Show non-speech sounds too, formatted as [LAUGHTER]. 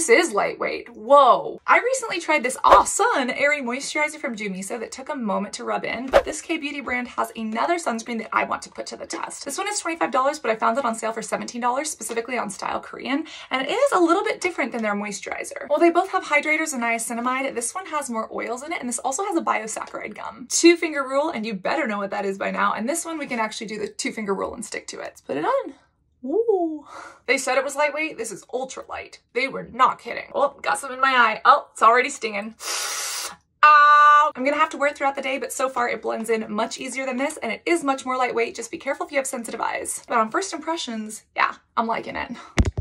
this is lightweight. Whoa. I recently tried this Awe Sun Airy Moisturizer from Jumiso that took a moment to rub in, but this K-Beauty brand has another sunscreen that I want to put to the test. This one is $25, but I found it on sale for $17, specifically on Style Korean, and it is a little bit different than their moisturizer. While they both have hydrators and niacinamide, this one has more oils in it, and this also has a biosaccharide gum. Two finger rule, and you better know what that is by now, and this one we can actually do the two finger rule and stick to it. Let's put it on. They said it was lightweight. This is ultra light. They were not kidding. Oh, got some in my eye. Oh, it's already stinging. [SIGHS] Ow! I'm gonna have to wear it throughout the day, but so far it blends in much easier than this, and it is much more lightweight. Just be careful if you have sensitive eyes. But on first impressions, yeah, I'm liking it.